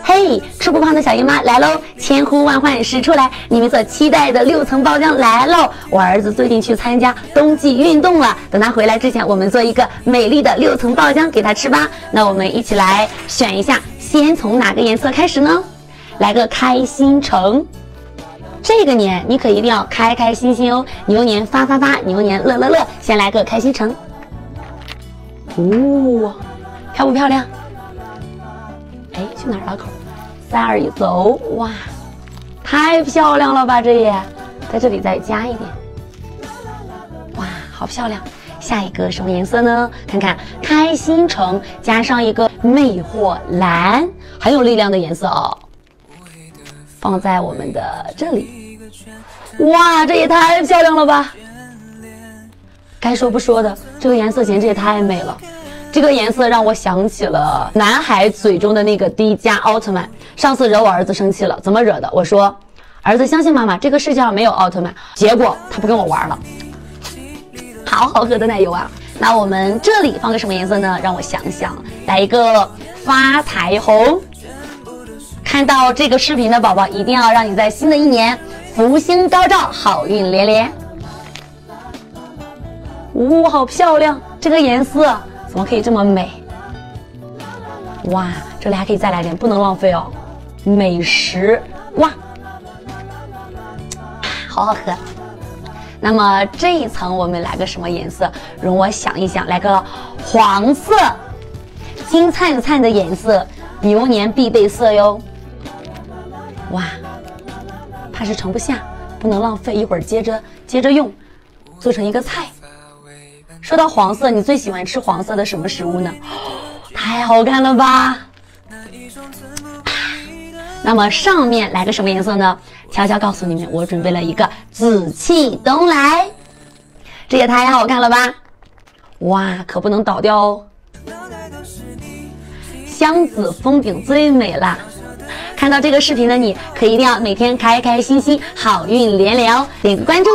嘿，吃不胖的小姨妈来喽！千呼万唤始出来，你们所期待的六层包浆来喽！我儿子最近去参加冬季运动了，等他回来之前，我们做一个美丽的六层包浆给他吃吧。那我们一起来选一下，先从哪个颜色开始呢？来个开心橙。这个年你可一定要开开心心哦！牛年发发发，牛年乐乐乐。先来个开心橙。哦，漂不漂亮？哎，去哪儿了口？三二一，走！哇，太漂亮了吧！这也在这里再加一点。哇，好漂亮！下一个什么颜色呢？看看，开心橙加上一个魅惑蓝，很有力量的颜色哦。放在我们的这里。哇，这也太漂亮了吧！该说不说的，这个颜色简直也太美了。这个颜色让我想起了男孩嘴中的那个迪迦奥特曼。上次惹我儿子生气了，怎么惹的？我说，儿子相信妈妈，这个世界上没有奥特曼。结果他不跟我玩了。好好喝的奶油啊！那我们这里放个什么颜色呢？让我想想，来一个发财红。看到这个视频的宝宝，一定要让你在新的一年福星高照，好运连连。呜，好漂亮！这个颜色。怎么可以这么美？哇，这里还可以再来点，不能浪费哦！美食哇，好好喝。那么这一层我们来个什么颜色？容我想一想，来个黄色，金灿灿的颜色，牛年必备色哟。哇，怕是盛不下，不能浪费，一会儿接着接着用，做成一个菜。说到黄色，你最喜欢吃黄色的什么食物呢？太好看了吧！那么上面来个什么颜色呢？悄悄告诉你们，我准备了一个紫气东来，这也太好看了吧！哇，可不能倒掉哦！箱子封顶最美啦！看到这个视频的你，可一定要每天开开心心，好运连连哦！点个关注。